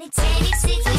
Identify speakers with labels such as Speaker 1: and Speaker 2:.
Speaker 1: and it takes it.